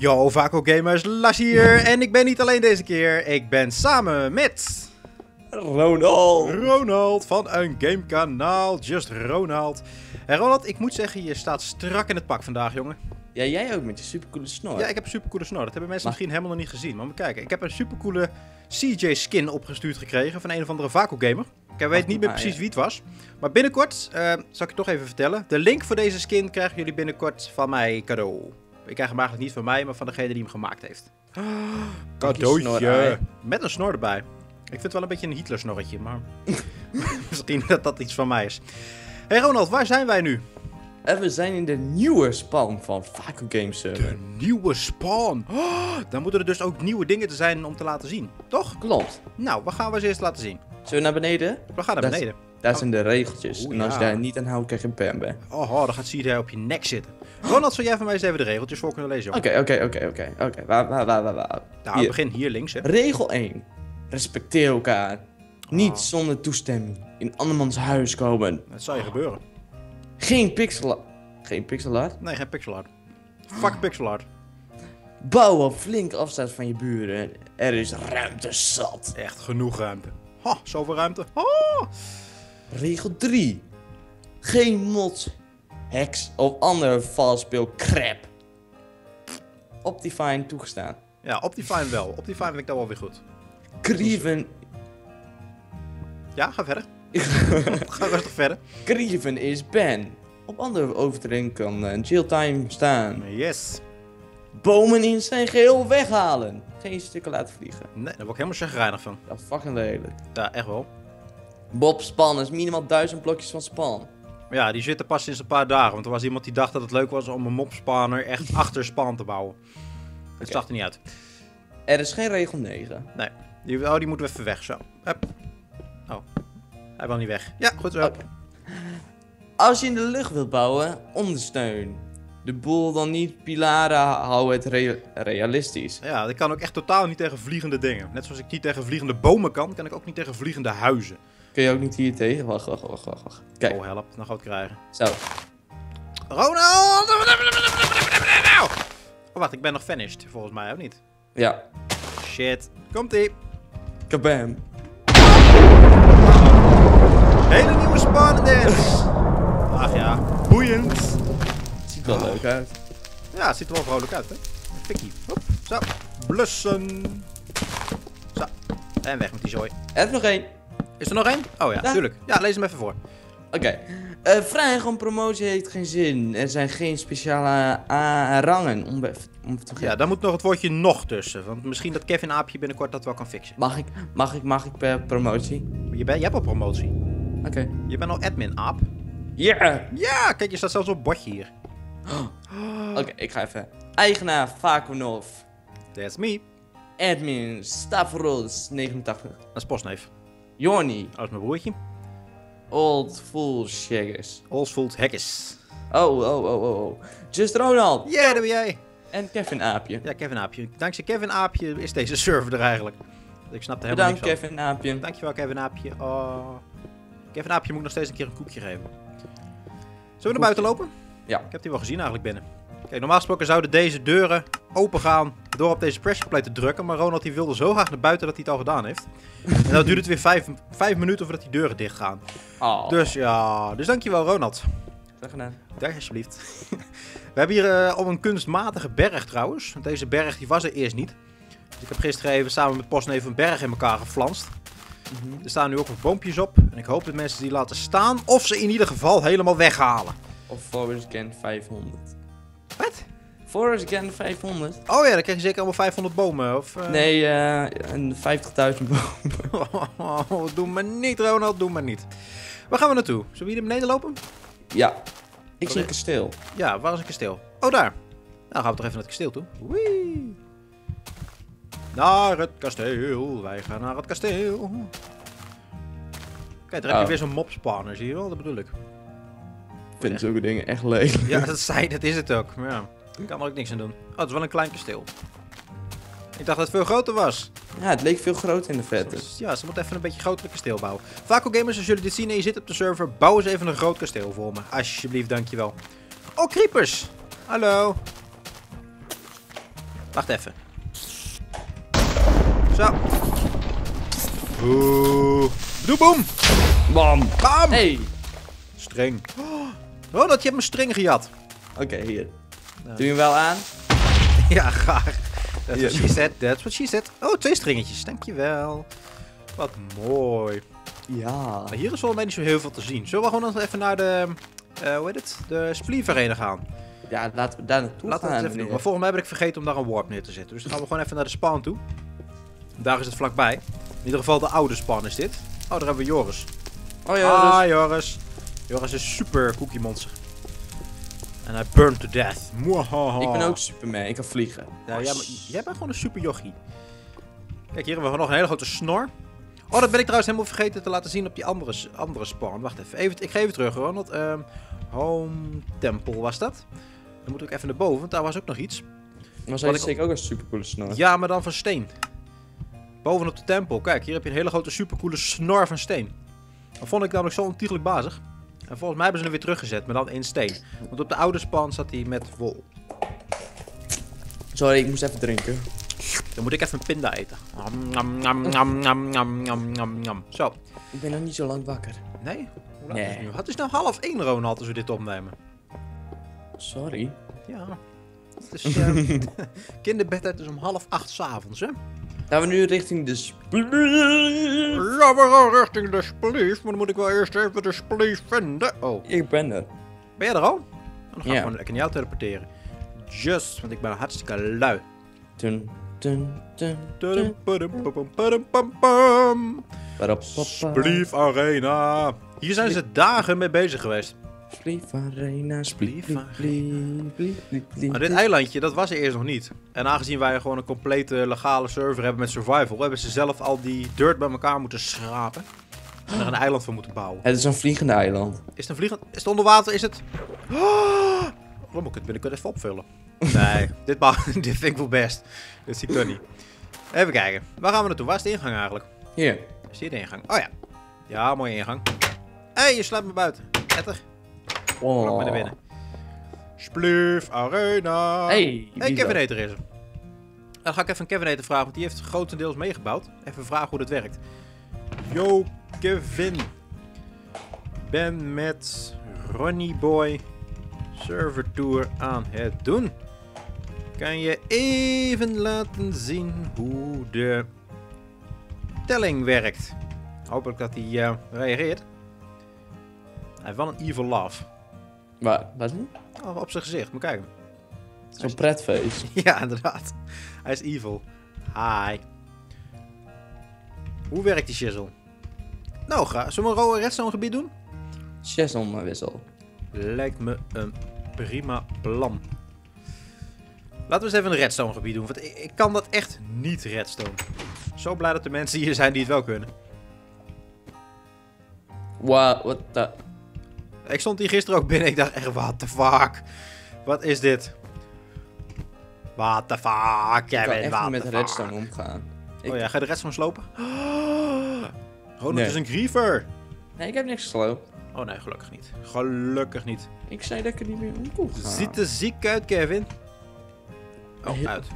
Yo, Vaco Gamers, Las hier. En ik ben niet alleen deze keer. Ik ben samen met... Ronald. Ronald van een gamekanaal. Just Ronald. En Ronald, ik moet zeggen, je staat strak in het pak vandaag, jongen. Ja, jij ook met je supercoole snor. Ja, ik heb een supercoole snor. Dat hebben mensen misschien helemaal nog niet gezien. Maar moet kijken, ik heb een supercoole CJ-skin opgestuurd gekregen van een of andere Vaco gamer. Ik weet niet meer precies wie het was. Maar binnenkort, eh, zal ik je toch even vertellen. De link voor deze skin krijgen jullie binnenkort van mij cadeau. Ik krijg hem eigenlijk niet van mij, maar van degene die hem gemaakt heeft. Cadeautje. Met een snor erbij. Ik vind het wel een beetje een Hitler-snorretje, maar misschien dat dat iets van mij is. Hey Ronald, waar zijn wij nu? En we zijn in de nieuwe span van Vaco Game Server. De nieuwe spawn. Oh, dan moeten er dus ook nieuwe dingen te zijn om te laten zien, toch? Klopt. Nou, wat gaan we eens eerst laten zien? Zullen we naar beneden? We gaan naar beneden. Daar zijn de regeltjes. Oeh, en als ja. je daar niet aan houdt, krijg je een pembe. Oh, oh, dan gaat Sier op je nek zitten. Ronald, zou jij van mij eens even de regeltjes voor kunnen lezen? Oké, oké, oké, oké. Oké, waar, waar, waar, waar, waar? Nou, Hier. begin hier links, hè. Regel 1. Respecteer elkaar. Niet Oh. zonder toestemming in andermans huis komen. Dat zou je gebeuren. Geen pixel... Geen pixel art. Nee, geen pixel art. Fuck pixel art. Bouw op flink afstand van je buren. Er is ruimte zat. Echt genoeg ruimte. Ha, zoveel ruimte. Oh. Regel 3. Geen mods, hacks of andere valspeel crap. Optifine toegestaan. Ja, Optifine wel. Optifine vind ik dan wel weer goed. Grieven, Ja, ga verder. ga rustig verder. grieven is ban. Op andere overtreding kan een jailtime staan. Yes. Bomen in zijn geheel weghalen. Geen stukken laten vliegen. Nee, daar word ik helemaal chagrijnig van. Dat is fucking lelijk. Ja, echt wel. Bob span is minimaal 1000 blokjes van span. Ja, die zitten pas sinds een paar dagen. Want er was iemand die dacht dat het leuk was om een mobspanner echt achter span te bouwen. Het Oké. zag er niet uit. Er is geen regel 9. Nee. Die, oh, die moeten we even weg, zo. Hup. Oh. Hij wil niet weg. Ja, goed zo. Als je in de lucht wilt bouwen, ondersteun. De boel dan niet pilaren, hou het rea- realistisch. Ja, ik kan ook echt totaal niet tegen vliegende dingen. Net zoals ik niet tegen vliegende bomen kan, kan ik ook niet tegen vliegende huizen. Kun je ook niet hier tegen? Wacht, wacht, wacht, wacht. wacht. Kijk, Oh, help. Dan gaan we het krijgen. zo. Ronald! Oh, wacht. Ik ben nog finished, volgens mij, ook niet? Ja, Shit. Komt-ie. kabam. Hele nieuwe spawn dance. Ach ja, boeiend. Wel leuk uit. Ja, het ziet er wel vrolijk uit, hè? Fikkie. Hop. Zo. Blussen. Zo. En weg met die zooi. Er is nog één. Is er nog één? Oh ja, Ja. tuurlijk. Ja, lees hem even voor. Oké. Eh, vragen om promotie heeft geen zin. Er zijn geen speciale ah, rangen om, om te Ja, daar moet nog het woordje nog tussen. Want misschien dat Kevin Aapje binnenkort dat wel kan fixen. Mag ik, mag ik, mag ik per promotie? Je, bent, je hebt al promotie. Oké. Je bent al admin, Aap. Ja! Ja, kijk, je staat zelfs op bordje hier. Oké, ik ga even. Eigenaar Vakonov. That's me. Admin Stavros 89. Dat is Postneef. Jorni. Dat is mijn broertje. Old Full Shaggers. Olsvold Hekkes. Oh, oh, oh, oh, oh. Just Ronald. Ja, dat ben jij. En Kevin Aapje. Ja, Kevin Aapje. Dankzij Kevin Aapje is deze server er eigenlijk. Ik snap er helemaal Bedankt niks van. Kevin Aapje. Dankjewel, Kevin Aapje. Oh. Kevin Aapje moet nog steeds een keer een koekje geven. Zullen we naar buiten lopen? Ja. Ik heb die wel gezien eigenlijk binnen. Kijk, normaal gesproken zouden deze deuren open gaan door op deze pressure plate te drukken. Maar Ronald die wilde zo graag naar buiten dat hij het al gedaan heeft. en dan duurt het weer vijf, vijf minuten voordat die deuren dicht gaan. Oh, Dus ja, dus dankjewel Ronald. graag gedaan. Dag alsjeblieft. We hebben hier eh, op een kunstmatige berg trouwens. Want deze berg die was er eerst niet. Dus ik heb gisteren even samen met Postneef een berg in elkaar geflanst. Mhm. Er staan nu ook wat boompjes op. En ik hoop dat mensen die laten staan. Of ze in ieder geval helemaal weghalen. Of Forest Gen 500. Wat? Forest Gen 500? Oh ja, dan krijg je zeker allemaal 500 bomen. Of, eh, Nee, eh een 50.000 boom. Oh, doe maar niet Ronald, doe maar niet. Waar gaan we naartoe? Zullen we hier naar beneden lopen? Ja. Ik zie een kasteel. Ja, waar is een kasteel? Oh, daar. Nou gaan we toch even naar het kasteel toe. Wee. Naar het kasteel. Wij gaan naar het kasteel. Kijk, daar heb je Oh. weer zo'n mopspanner, zie je wel? Dat bedoel ik. Ik vind zulke dingen echt leuk. Ja, dat, zei, dat is het ook. Maar ja, ik kan er ook niks aan doen. Oh, het is wel een klein kasteel. Ik dacht dat het veel groter was. Ja, het leek veel groter in de vette. Dus ja, ze moeten even een beetje groter kasteel bouwen. Vaco Gamers, als jullie dit zien en je zit op de server, bouw eens even een groot kasteel voor me. Alsjeblieft, dankjewel. Oh, creepers! Hallo. Wacht even. Zo. Oeh. Doe boom! Bam! Bam! Hey! Streng. Oh, dat je hebt mijn string gejat. Oké, hier. Ja. Doe je hem wel aan? Ja, graag. That's what she said, that's what she said. Oh, twee stringetjes, dankjewel. Wat mooi. Ja. Maar hier is wel niet zo heel veel te zien. Zullen we gewoon even naar de, eh hoe heet het, de Spleef Arena gaan? Ja, laten we daar naartoe Laten we gaan. het even doen. Maar volgens mij heb ik vergeten om daar een warp neer te zetten. Dus dan gaan we gewoon even naar de spawn toe. Daar is het vlakbij. In ieder geval de oude spawn is dit. Oh, daar hebben we Joris. Oh ja, Ah, Joris. Joris is super cookie monster. En hij burnt to death. Mwahaha. ik ben ook Superman. Ik kan vliegen. Ja, jij, jij bent gewoon een super jochie. Kijk, hier hebben we nog een hele grote snor. Oh, dat ben ik trouwens helemaal vergeten te laten zien op die andere, andere spawn. Wacht even. even ik geef het terug, Ronald. Ehm Home Temple was dat. Dan moet ik even naar boven, want daar was ook nog iets. Maar zij ook een supercoole snor. Ja, maar dan van steen. Bovenop de tempel. Kijk, hier heb je een hele grote supercoole snor van steen. Dat vond ik namelijk zo ontiegelijk bazig. En volgens mij hebben ze hem weer teruggezet, maar dan in steen. Want op de oude spawn zat hij met wol. Sorry, ik moest even drinken. Dan moet ik even een pinda eten. Nam, nam, nam, nam, nam, nam, nam, nam. Zo. Ik ben nog niet zo lang wakker. Nee? Hoe laat is het Nee. nu? Het is nou half één, Ronald, als we dit opnemen. Sorry. Ja. Het is, eh, kinderbedtijd is om half acht s'avonds, hè? Gaan we nu richting de... sp- Ja, we gaan richting de splief, maar dan moet ik wel eerst even de splief vinden. Oh, Ik ben er. ben jij er al? Dan ga ik Ja. gewoon lekker naar jou teleporteren. Just, want ik ben hartstikke lui. Dun. Splief Arena. Hier zijn ze dagen mee bezig geweest. Splief arena, splief, Splief splief, splief, splief, splief. Maar dit eilandje, dat was er eerst nog niet. En aangezien wij gewoon een complete legale server hebben met survival, hebben ze zelf al die dirt bij elkaar moeten schrapen. En er een eiland van moeten bouwen. Het is een vliegende eiland. Is het een vliegend? Is het onder water? Is het... Oh, moet ik het binnenkort even opvullen. Nee, dit, dit vind ik wel best. Dit zie ik toch niet. Even kijken. Waar gaan we naartoe? Waar is de ingang eigenlijk? Hier. Is hier de ingang? Oh ja. Ja, mooie ingang. Hé, hey, je sluit me buiten. Etter. Oh. Kom maar naar binnen. Splief Arena. Hey, Hey, Kevin? Eter is er. Dan ga ik even een Kevin Eter vragen, want die heeft grotendeels meegebouwd. Even vragen hoe dat werkt. Yo, Kevin. Ben met Ronnie Boy server tour aan het doen. Kan je even laten zien hoe de telling werkt? Hopelijk dat hij eh, reageert. Hij heeft wel een evil laugh. Waar? Wat? Oh, op zijn gezicht, moet kijken. Zo'n pretfeest. Ja, inderdaad. Hij is evil. Hi. Hoe werkt die shizzle? Nou, ga. Zullen we een rode redstone gebied doen? Chesson wissel. Lijkt me een prima plan. Laten we eens even een redstone gebied doen, want ik, ik kan dat echt niet redstone. Zo blij dat er mensen hier zijn die het wel kunnen. Wow, what the... Ik stond hier gisteren ook binnen ik dacht echt, what the fuck? Wat is dit? What the fuck? Jij ik kan bent echt met redstone omgaan. Ik... Oh ja, ga je de redstone slopen? Ronald Nee. is een griever. Nee, ik heb niks gesloopt. Oh nee, gelukkig niet. Gelukkig niet. Ik zei dat ik er niet meer om kon gaan. Ziet er ziek uit, Kevin. Oh, Heel- uit.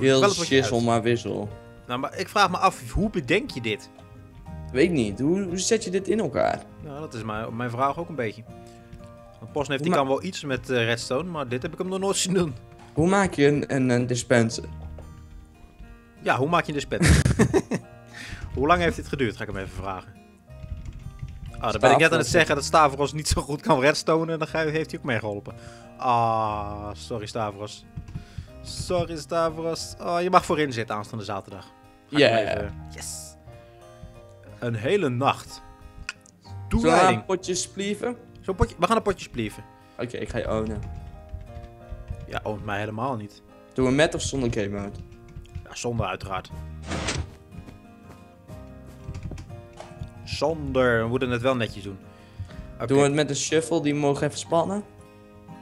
Heel shizzle, maar wissel. Nou, maar ik vraag me af, hoe bedenk je dit? Weet niet, hoe, hoe zet je dit in elkaar? Nou, dat is mijn, mijn vraag ook een beetje. Want Posneef die kan wel iets met eh, redstone, maar dit heb ik hem nog nooit zien doen. Hoe maak je een, een, een dispenser? Ja, hoe maak je een dispenser? hoe lang heeft dit geduurd, ga ik hem even vragen. Ah, dan ben ik net aan het zeggen dat Stavros niet zo goed kan redstonen en dan ga- heeft hij ook meegeholpen. Ah, sorry Stavros. Sorry Stavros. Oh, je mag voorin zitten aanstaande zaterdag. Ja. even- Yes. Een hele nacht. Toewijding. een potje splieven? Zo'n potje, we gaan een potje splieven. Oké, ik ga je ownen. Ja, oont mij helemaal niet. Doen we met of zonder game mode? Ja, zonder uiteraard. Zonder. We moeten het wel netjes doen. Doen we het met een shuffle, die mogen even spannen?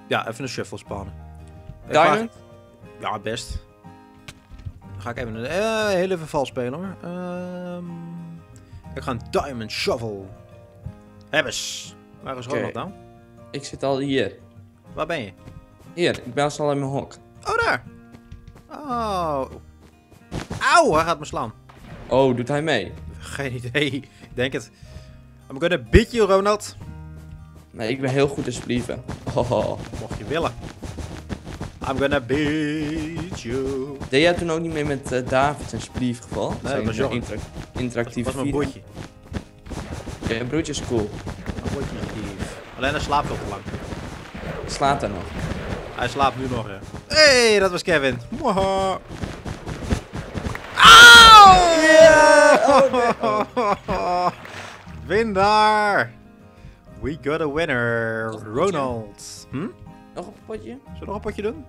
Ja, even een shuffle spannen. Vraag- Diamond? Ja, best. ga ik even een eh, heel even vals spelen hoor. Ehm, ik ga een Diamond Shovel. Hebbes. Waar is. Ronald nou? Ik zit al hier. Waar ben je? Hier, ik ben al in mijn hok. Oh, daar. Oh. Auw, hij gaat me slaan. Oh, doet hij mee? Geen idee. Ik denk het. I'm gonna beat you, Ronald. Nee, ik ben heel goed in splieven. Oh. Mocht je willen. I'm gonna beat you. Deed jij toen ook niet mee met eh, David en splief geval? dat Zijn was een Jorn. intera- Dat interactieve was mijn broertje. Ja, je broertje is cool. Mijn broertje is dief. Alleen hij slaapt veel te lang. Slaat er nog. Hij slaapt nu nog, hè. Hé, hey, dat was Kevin. Mwaha. Auw! Winnaar! We got a winner. Ronald. Hm? Nog een potje? Zullen we nog een potje doen?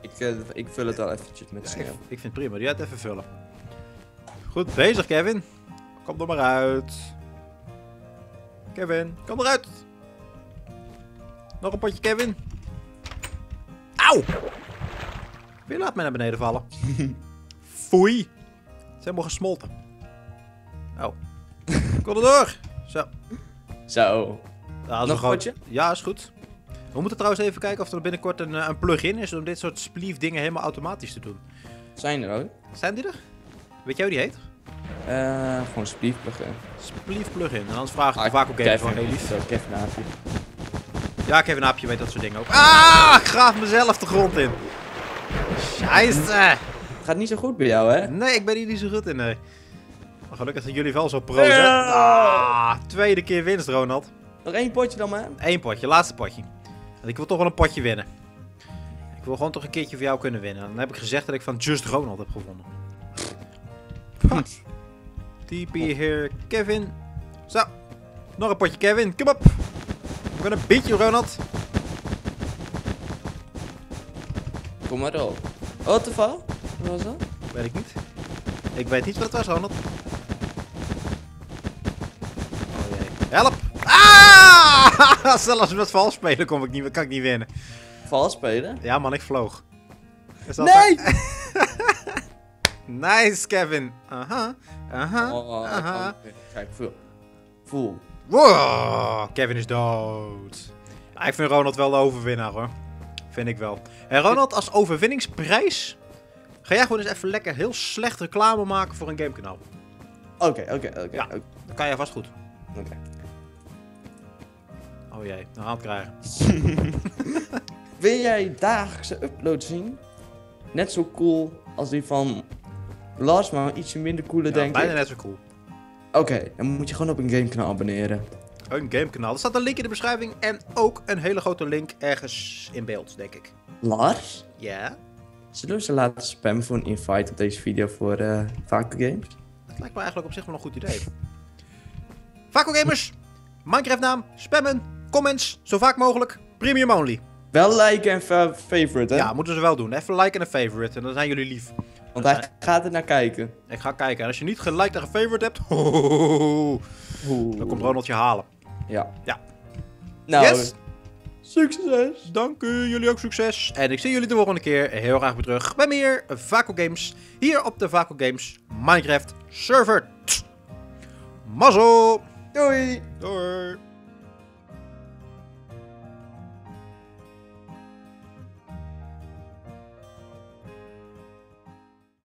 Ik, eh, ik vul het al eventjes met Ik, vind het prima. Die gaat even vullen. Goed bezig, Kevin. Kom er maar uit. Kevin, kom eruit. Nog een potje, Kevin. Auw! Wie laat mij naar beneden vallen? Foei. Het is helemaal gesmolten. Oh. Kom er door. Zo. Zo. Ja, dat is Nog een potje? Ja, is goed. We moeten trouwens even kijken of er binnenkort een, eh, een plugin is om dit soort splief dingen helemaal automatisch te doen. Zijn er ook? Zijn die er? Weet jij hoe die heet? Eh, gewoon splief pluggen. Splief plugin. En anders vraag ik Ah, de Vaco Games van heel lief. Kevin Aapje. Ja, Kevin Aapje weet dat soort dingen ook. Ah, ik graaf mezelf de grond in. Scheisse. Gaat niet zo goed bij jou, hè? Nee, ik ben hier niet zo goed in, nee. Maar gelukkig zijn jullie wel zo pro? Ja. Ah, tweede keer winst, Ronald. Nog één potje dan maar. Eén potje, laatste potje. En ik wil toch wel een potje winnen. Ik wil gewoon toch een keertje voor jou kunnen winnen. Dan heb ik gezegd dat ik van Just Ronald heb gewonnen. TP here, Kevin. Zo. Nog een potje, Kevin. Kom op. I'm gonna beat you, Ronald. Kom maar op. Oh, te val? Wat was dat? Weet ik niet. Ik weet niet wat het was, Ronald. Zelfs met vals spelen kom ik niet, kan ik niet winnen. Vals spelen? Ja man, ik vloog. Is dat Nee! Nice, Kevin. Aha. Aha. Oh, aha. kan- Kijk, voel. Voel. Wow, Kevin is dood. Ja, ik vind Ronald wel de overwinnaar hoor. Vind ik wel. En Ronald, als overwinningsprijs... Ga jij gewoon eens even lekker heel slecht reclame maken voor een gamekanaal. Oké, oké, oké. Ja. oké, Dat kan jij vast goed. oké. Oh jee, nou het krijgen. Wil jij dagelijkse uploads zien? Net zo cool als die van Lars, maar ietsje minder cooler Ja, denk bijna ik. net zo cool. Oké, dan moet je gewoon op een gamekanaal abonneren. Een gamekanaal. Er staat een link in de beschrijving en ook een hele grote link ergens in beeld, denk ik. Lars? Ja, Zullen we ze laten spammen voor een invite op deze video voor eh Vaco Games? dat lijkt me eigenlijk op zich wel een goed idee. Vaco Gamers, Minecraft naam, spammen, comments, zo vaak mogelijk, premium only. Wel liken en fa- favorite, hè? Ja, moeten ze wel doen. Even like en een favorite en dan zijn jullie lief. Want hij gaat er naar kijken. Ik ga kijken. En als je niet geliked en gefavorite hebt, dan komt Ronald je halen. Ja. Ja. Nou, Yes! succes! Dank u, jullie ook succes. En ik zie jullie de volgende keer heel graag weer terug bij meer Vaco Games. Hier op de Vaco Games Minecraft server. Mazzel! Doei! Doei!